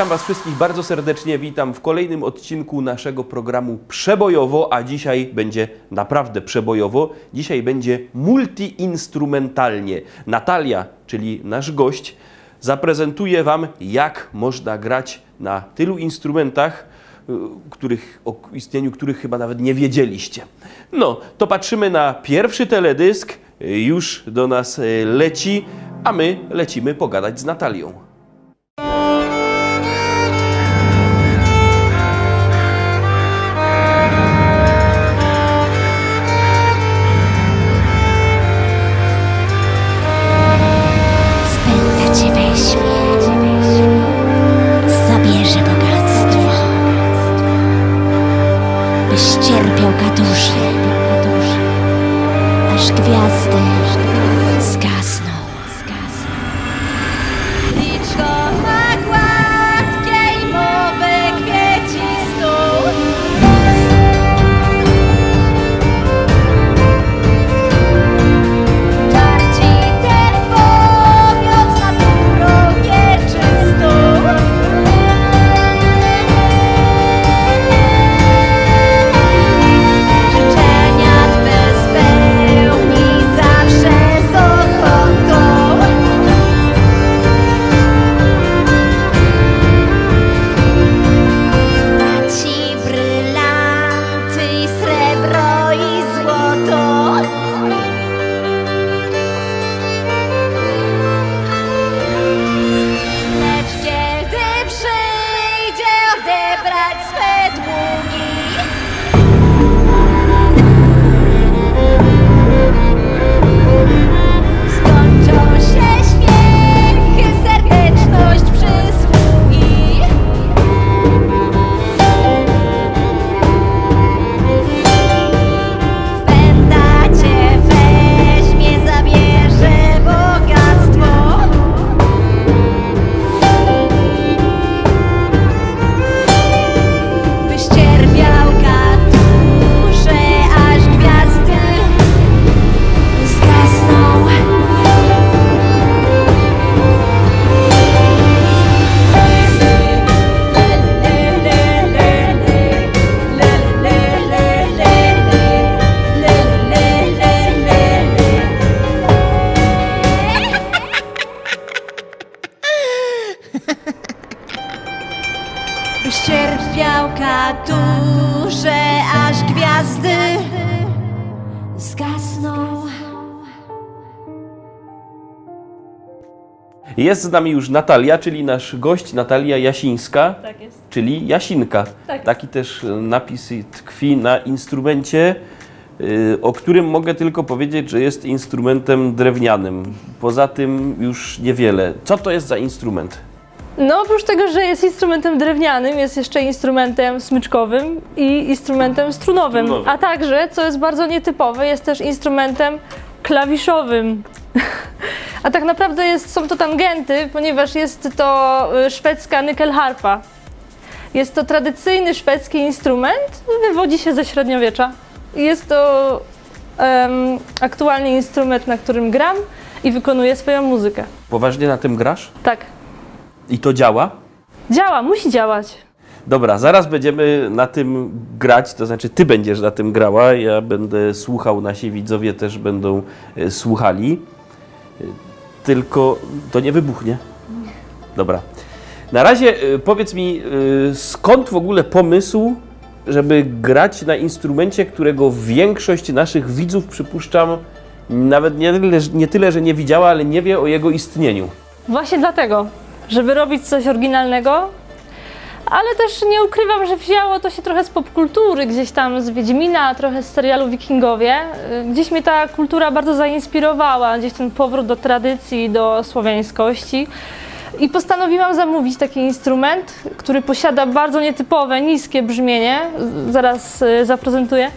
Witam Was wszystkich bardzo serdecznie. Witam w kolejnym odcinku naszego programu Przebojowo, a dzisiaj będzie naprawdę przebojowo. Dzisiaj będzie multiinstrumentalnie. Natalia, czyli nasz gość, zaprezentuje Wam, jak można grać na tylu instrumentach, y, których, o istnieniu których chyba nawet nie wiedzieliście. No, to patrzymy na pierwszy teledysk. Już do nas y, leci, a my lecimy pogadać z Natalią. Jest z nami już Natalia, czyli nasz gość, Natalia Jasińska, Tak jest. czyli Jasinka. Tak. Taki też napis tkwi na instrumencie, y, o którym mogę tylko powiedzieć, że jest instrumentem drewnianym. Poza tym już niewiele. Co to jest za instrument? No oprócz tego, że jest instrumentem drewnianym, jest jeszcze instrumentem smyczkowym i instrumentem strunowym. Strunowym. A także, co jest bardzo nietypowe, jest też instrumentem klawiszowym. A tak naprawdę jest, są to tangenty, ponieważ jest to y, szwedzka nyckelharpa. Jest to tradycyjny szwedzki instrument, wywodzi się ze średniowiecza. Jest to em, aktualny instrument, na którym gram i wykonuję swoją muzykę. Poważnie na tym grasz? Tak. I to działa? Działa, musi działać. Dobra, zaraz będziemy na tym grać, to znaczy ty będziesz na tym grała, ja będę słuchał, nasi widzowie też będą e, słuchali. E, Tylko to nie wybuchnie. Dobra. Na razie e, powiedz mi, skąd w ogóle pomysł, żeby grać na instrumencie, którego większość naszych widzów, przypuszczam, nawet nie tyle, nie tyle, że nie widziała, ale nie wie o jego istnieniu. Właśnie dlatego, żeby robić coś oryginalnego, ale też nie ukrywam, że wzięło to się trochę z popkultury, gdzieś tam z Wiedźmina, trochę z serialu Wikingowie. Y, Gdzieś mnie ta kultura bardzo zainspirowała, gdzieś ten powrót do tradycji, do słowiańskości. I postanowiłam zamówić taki instrument, który posiada bardzo nietypowe, niskie brzmienie. Zaraz y, zaprezentuję.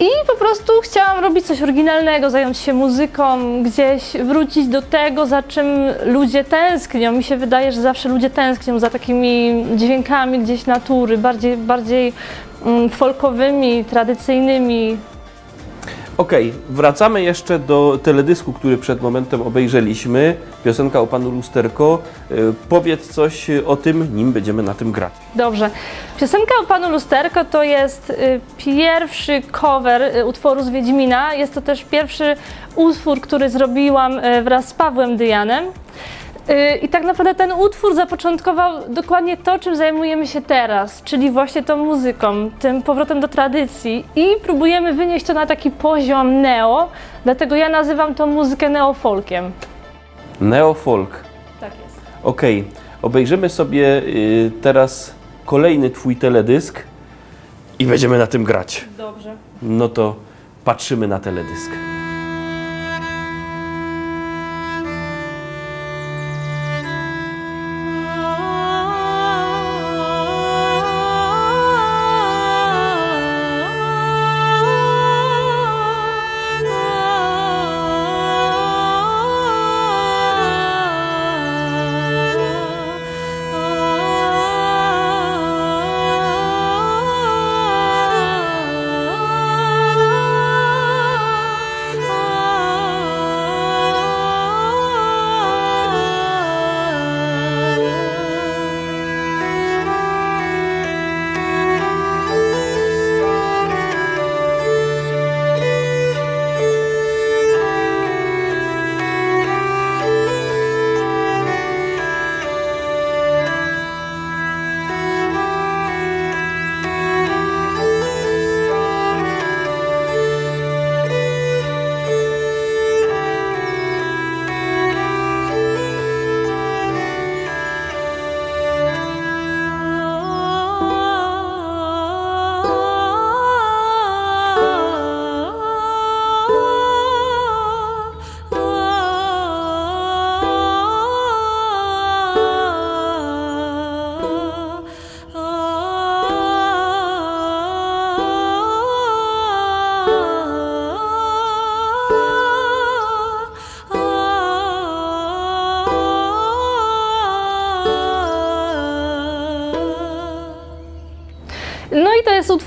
I po prostu chciałam robić coś oryginalnego, zająć się muzyką, gdzieś wrócić do tego, za czym ludzie tęsknią. Mi się wydaje, że zawsze ludzie tęsknią za takimi dźwiękami gdzieś natury, bardziej, bardziej mm, folkowymi, tradycyjnymi. Okej, wracamy jeszcze do teledysku, który przed momentem obejrzeliśmy. Piosenka o panu Lusterko. Y, Powiedz coś o tym, nim będziemy na tym grać. Dobrze. Piosenka o panu Lusterko to jest y, pierwszy cover y, utworu z Wiedźmina. Jest to też pierwszy utwór, który zrobiłam y, wraz z Pawłem Dyjanem. Y, I tak naprawdę ten utwór zapoczątkował dokładnie to, czym zajmujemy się teraz, czyli właśnie tą muzyką, tym powrotem do tradycji i próbujemy wynieść to na taki poziom neo, dlatego ja nazywam tą muzykę neofolkiem. Neofolk. Tak jest. Okej, obejrzymy sobie y, teraz kolejny twój teledysk i będziemy na tym grać. Dobrze. No to patrzymy na teledysk.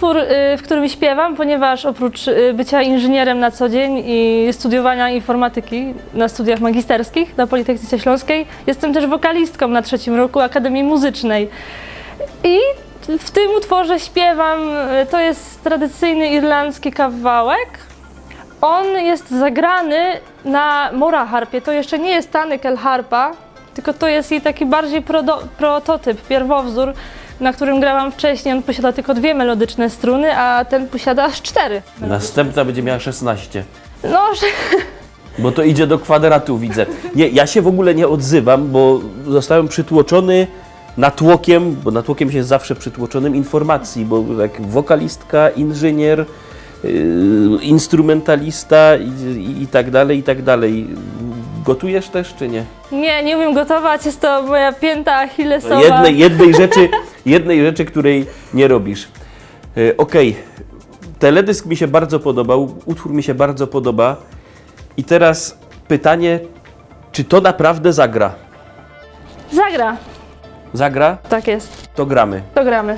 Utwór, y, w którym śpiewam, ponieważ oprócz y, bycia inżynierem na co dzień i studiowania informatyki na studiach magisterskich na Politechnice Śląskiej, jestem też wokalistką na trzecim roku Akademii Muzycznej. I w tym utworze śpiewam, y, to jest tradycyjny irlandzki kawałek. On jest zagrany na moraharpie. To jeszcze nie jest Tanykel harpa, tylko to jest jej taki bardziej prototyp, pierwowzór, na którym grałam wcześniej. On posiada tylko dwie melodyczne struny, a ten posiada aż cztery. Następna będzie miała 16. No, Bo to idzie do kwadratu, widzę. Nie, ja się w ogóle nie odzywam, bo zostałem przytłoczony natłokiem, bo natłokiem się jest zawsze przytłoczonym informacji, bo jak wokalistka, inżynier, yy, instrumentalista i, i, i tak dalej, i tak dalej. Gotujesz też, czy nie? nie, nie umiem gotować, jest to moja pięta achillesowa. Jednej, jednej, rzeczy, jednej rzeczy, której nie robisz. Yy, Okej, teledysk mi się bardzo podobał, utwór mi się bardzo podoba. I teraz pytanie, czy to naprawdę zagra? Zagra. Zagra? Tak jest. To gramy. To gramy.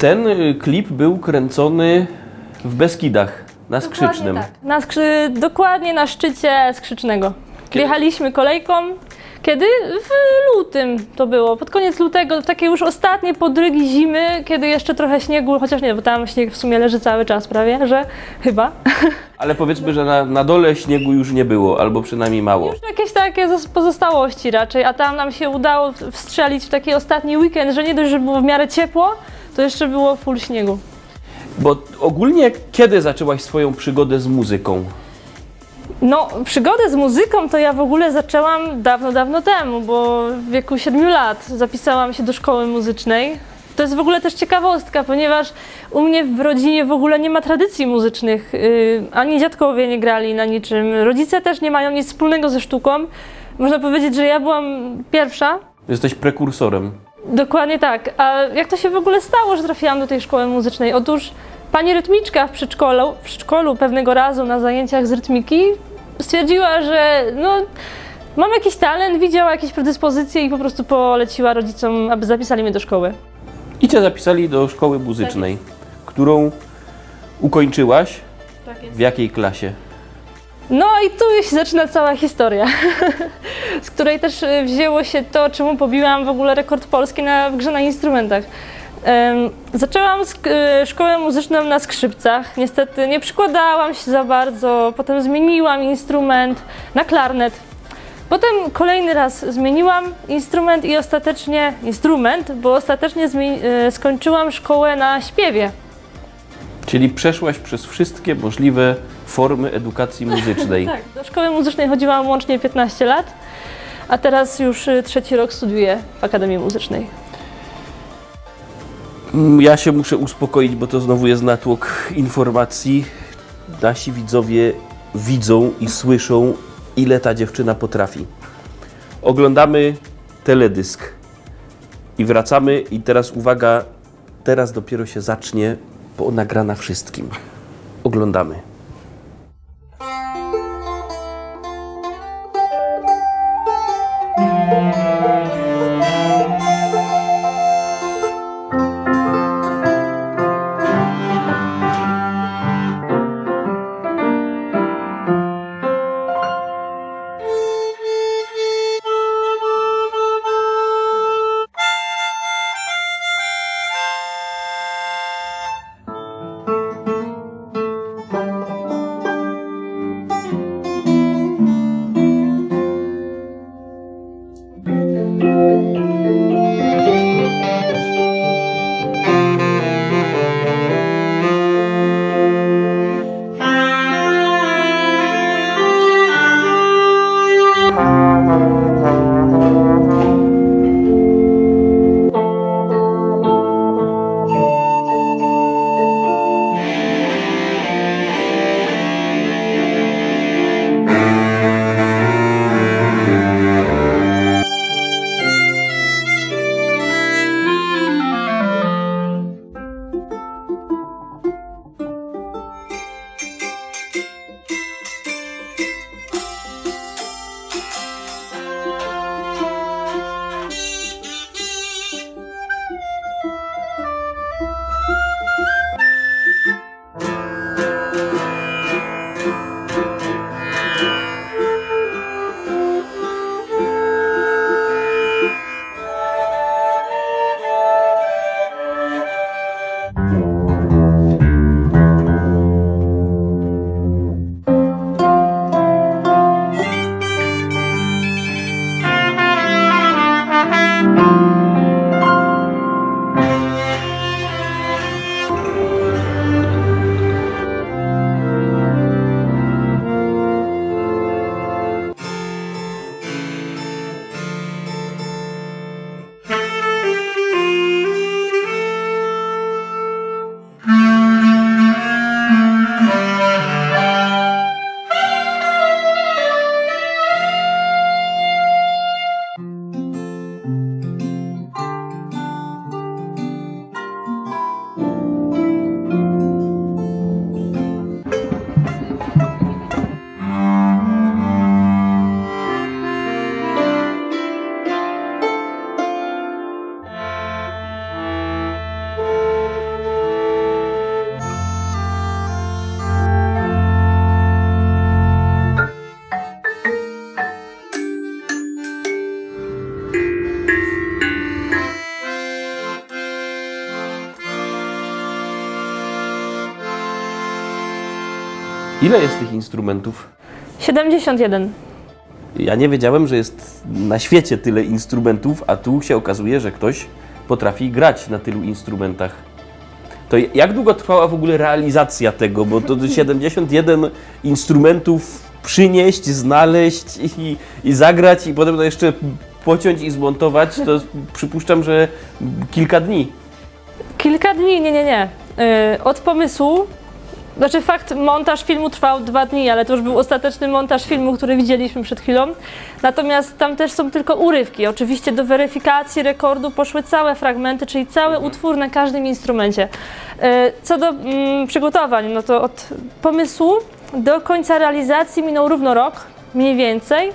Ten y, klip był kręcony w Beskidach, na Skrzycznym. Dokładnie, tak. na skrzy... Dokładnie na szczycie Skrzycznego. Jechaliśmy kolejką. Kiedy? W lutym to było, pod koniec lutego, w takie już ostatnie podrygi zimy, kiedy jeszcze trochę śniegu, chociaż nie, bo tam śnieg w sumie leży cały czas prawie, że chyba. Ale powiedzmy, że na, na dole śniegu już nie było, albo przynajmniej mało. Już jakieś takie pozostałości raczej, a tam nam się udało wstrzelić w taki ostatni weekend, że nie dość, że było w miarę ciepło, to jeszcze było full śniegu. Bo ogólnie kiedy zaczęłaś swoją przygodę z muzyką? No, przygodę z muzyką to ja w ogóle zaczęłam dawno, dawno temu, bo w wieku 7 lat zapisałam się do szkoły muzycznej. To jest w ogóle też ciekawostka, ponieważ u mnie w rodzinie w ogóle nie ma tradycji muzycznych. Yy, ani dziadkowie nie grali na niczym, rodzice też nie mają nic wspólnego ze sztuką. Można powiedzieć, że ja byłam pierwsza. Jesteś prekursorem. Dokładnie tak. A jak to się w ogóle stało, że trafiłam do tej szkoły muzycznej? Otóż pani rytmiczka w przedszkolu, w przedszkolu pewnego razu na zajęciach z rytmiki stwierdziła, że no, mam jakiś talent, widziała jakieś predyspozycje i po prostu poleciła rodzicom, aby zapisali mnie do szkoły. I cię zapisali do szkoły muzycznej, którą ukończyłaś Tak w jakiej klasie? No i tu się zaczyna cała historia, z której też y, wzięło się to, czemu pobiłam w ogóle rekord polski na w grze na instrumentach. Zaczęłam y, szkołę muzyczną na skrzypcach. Niestety nie przykładałam się za bardzo. Potem zmieniłam instrument na klarnet. Potem kolejny raz zmieniłam instrument i ostatecznie instrument, bo ostatecznie y, skończyłam szkołę na śpiewie. Czyli przeszłaś przez wszystkie możliwe formy edukacji muzycznej. Tak, do szkoły muzycznej chodziłam łącznie 15 lat, a teraz już y, trzeci rok studiuję w Akademii Muzycznej. Mm, Ja się muszę uspokoić, bo to znowu jest natłok informacji. Nasi widzowie widzą i słyszą, ile ta dziewczyna potrafi. Oglądamy teledysk i wracamy. I teraz uwaga, teraz dopiero się zacznie, bo ona gra na wszystkim. Oglądamy. Ile jest tych instrumentów? 71. Ja nie wiedziałem, że jest na świecie tyle instrumentów, a tu się okazuje, że ktoś potrafi grać na tylu instrumentach. To jak długo trwała w ogóle realizacja tego? Bo to 71 instrumentów przynieść, znaleźć i, i zagrać, i potem to jeszcze pociąć i zmontować, to przypuszczam, że kilka dni. Kilka dni, nie, nie, nie. Yy, od pomysłu, znaczy fakt, montaż filmu trwał dwa dni, ale to już był ostateczny montaż filmu, który widzieliśmy przed chwilą. Natomiast tam też są tylko urywki. Oczywiście do weryfikacji rekordu poszły całe fragmenty, czyli cały utwór na każdym instrumencie. Yy, co do mm, przygotowań, no to od pomysłu do końca realizacji minął równo rok, mniej więcej.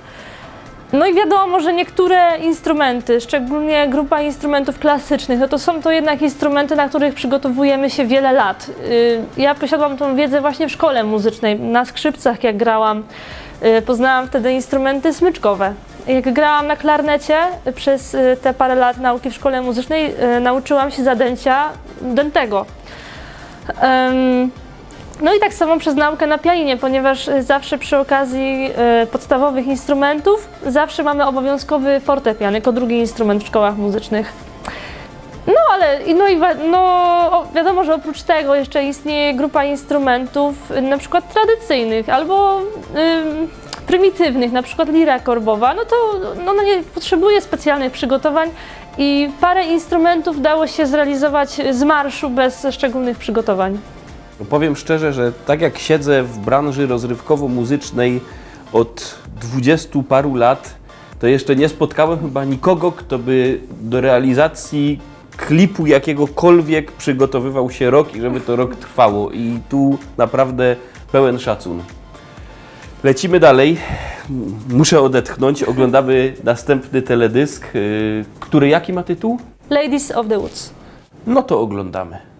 No i wiadomo, że niektóre instrumenty, szczególnie grupa instrumentów klasycznych, no to są to jednak instrumenty, na których przygotowujemy się wiele lat. Y, Ja posiadłam tą wiedzę właśnie w szkole muzycznej, na skrzypcach jak grałam. Y, Poznałam wtedy instrumenty smyczkowe. Jak grałam na klarnecie przez y, te parę lat nauki w szkole muzycznej, nauczyłam się zadęcia dętego. Em, no i tak samo przez naukę na pianinie, ponieważ y, zawsze przy okazji y, podstawowych instrumentów zawsze mamy obowiązkowy fortepian jako drugi instrument w szkołach muzycznych. No ale no i no, wiadomo, że oprócz tego jeszcze istnieje grupa instrumentów y, na przykład tradycyjnych albo ym, prymitywnych, na przykład lira korbowa, no to no, ona nie potrzebuje specjalnych przygotowań i parę instrumentów dało się zrealizować z marszu bez szczególnych przygotowań. No Powiem szczerze, że tak jak siedzę w branży rozrywkowo-muzycznej od dwudziestu paru lat, to jeszcze nie spotkałem chyba nikogo, kto by do realizacji klipu jakiegokolwiek przygotowywał się rok i żeby to rok trwało. I tu naprawdę pełen szacun. Lecimy dalej. Muszę odetchnąć. Oglądamy następny teledysk, yy, który jaki ma tytuł? Ladies of the Woods. No to oglądamy.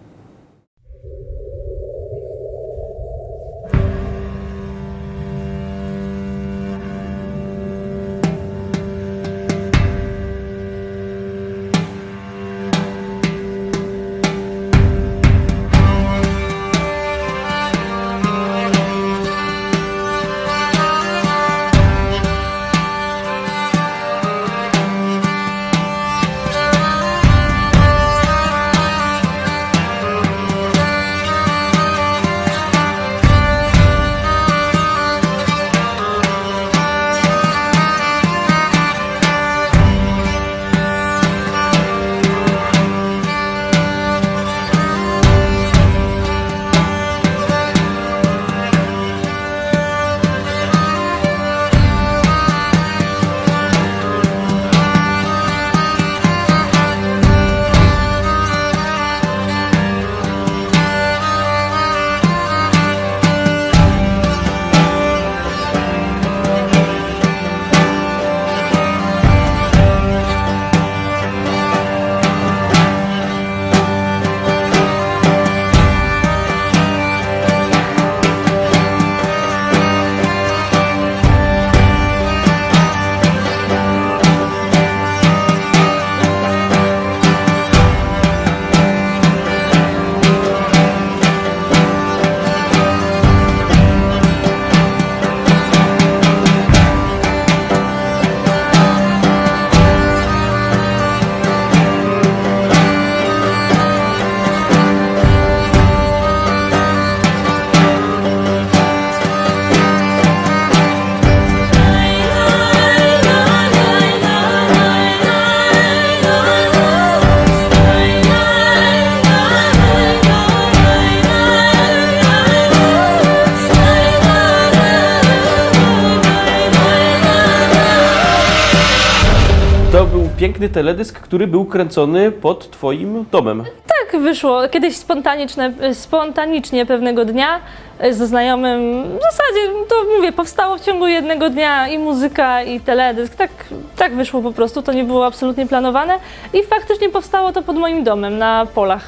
Piękny teledysk, który był kręcony pod Twoim domem. Tak wyszło. Kiedyś spontaniczne, spontanicznie pewnego dnia e, ze znajomym, w zasadzie to mówię, powstało w ciągu jednego dnia i muzyka, i teledysk. Tak, tak wyszło po prostu, to nie było absolutnie planowane i faktycznie powstało to pod moim domem na polach.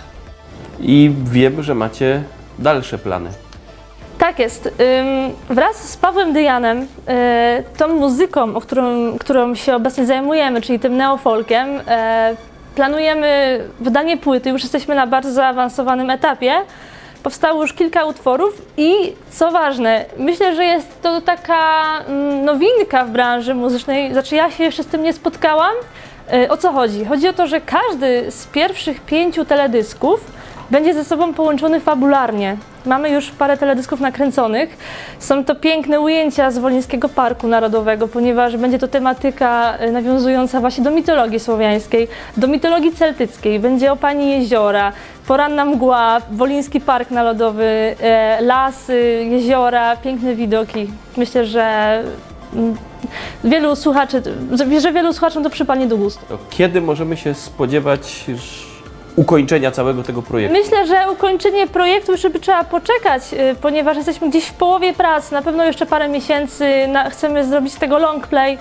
I wiem, że macie dalsze plany. Tak jest. Wraz z Pawłem Dyjanem, y, tą muzyką, o którą, którą się obecnie zajmujemy, czyli tym neofolkiem, e, planujemy wydanie płyty. Już jesteśmy na bardzo zaawansowanym etapie. Powstało już kilka utworów i co ważne, myślę, że jest to taka mm, nowinka w branży muzycznej, znaczy ja się jeszcze z tym nie spotkałam. E, O co chodzi? Chodzi o to, że każdy z pierwszych pięciu teledysków będzie ze sobą połączony fabularnie. Mamy już parę teledysków nakręconych. Są to piękne ujęcia z Wolińskiego Parku Narodowego, ponieważ będzie to tematyka e, nawiązująca właśnie do mitologii słowiańskiej, do mitologii celtyckiej. Będzie o Pani Jeziora, poranna mgła, Woliński Park Narodowy, e, lasy, jeziora, piękne widoki. Myślę, że mm, wielu słuchaczy, że wielu słuchaczom to przypadnie do gustu. Kiedy możemy się spodziewać ż- ukończenia całego tego projektu? Myślę, że ukończenie projektu jeszcze by trzeba poczekać, y, ponieważ jesteśmy gdzieś w połowie prac. Na pewno jeszcze parę miesięcy na, chcemy zrobić tego long play,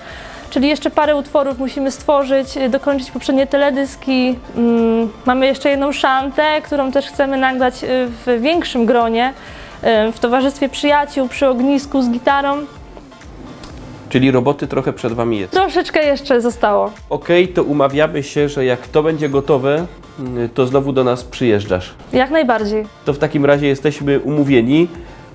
czyli jeszcze parę utworów musimy stworzyć, y, dokończyć poprzednie teledyski. Mm, mamy jeszcze jedną szantę, którą też chcemy nagrać y, w większym gronie, w towarzystwie przyjaciół, przy ognisku z gitarą. Czyli roboty trochę przed Wami jest. Troszeczkę jeszcze zostało. Okej, to umawiamy się, że jak to będzie gotowe, to znowu do nas przyjeżdżasz. Jak najbardziej. To w takim razie jesteśmy umówieni.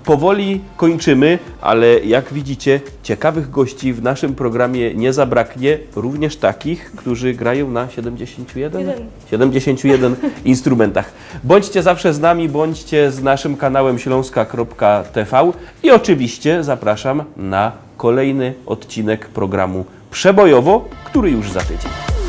Powoli kończymy, ale jak widzicie, ciekawych gości w naszym programie nie zabraknie, również takich, którzy grają na 71, Jeden. 71 instrumentach. Bądźcie zawsze z nami, bądźcie z naszym kanałem śląska.tv i oczywiście zapraszam na kolejny odcinek programu Przebojowo, który już za tydzień.